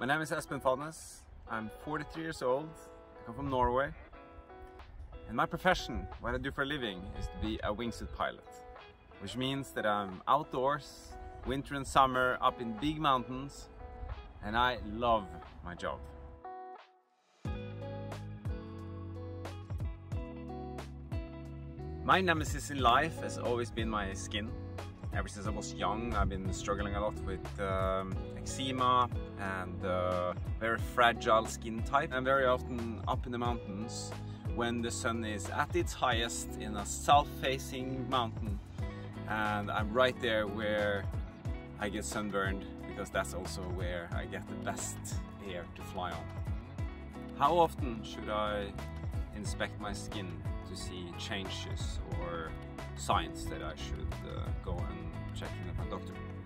My name is Espen Fadnes. I'm 43 years old. I come from Norway. And my profession, what I do for a living, is to be a wingsuit pilot. Which means that I'm outdoors, winter and summer, up in big mountains, and I love my job. My nemesis in life has always been my skin. Ever since I was young, I've been struggling a lot with um, eczema and uh, very fragile skin type. I'm very often up in the mountains when the sun is at its highest in a south-facing mountain and I'm right there where I get sunburned because that's also where I get the best air to fly on. How often should I inspect my skin to see changes or signs that I should uh, go and check